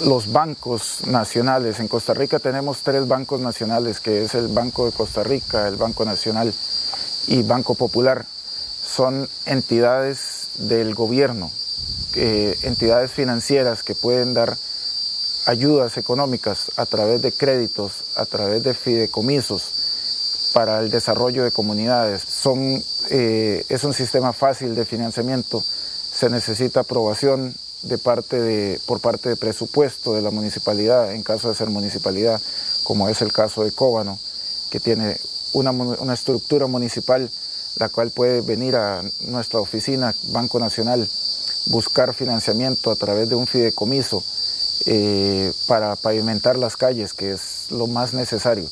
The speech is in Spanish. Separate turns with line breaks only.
los bancos nacionales. En Costa Rica tenemos tres bancos nacionales, que es el Banco de Costa Rica, el Banco Nacional y Banco Popular. Son entidades del gobierno, entidades financieras que pueden dar ayudas económicas a través de créditos, a través de fideicomisos para el desarrollo de comunidades. Son, eh, es un sistema fácil de financiamiento, se necesita aprobación de parte de, por parte de presupuesto de la municipalidad, en caso de ser municipalidad, como es el caso de Cóbano, que tiene una, una estructura municipal, la cual puede venir a nuestra oficina, Banco Nacional, buscar financiamiento a través de un fideicomiso eh, para pavimentar las calles, que es lo más necesario.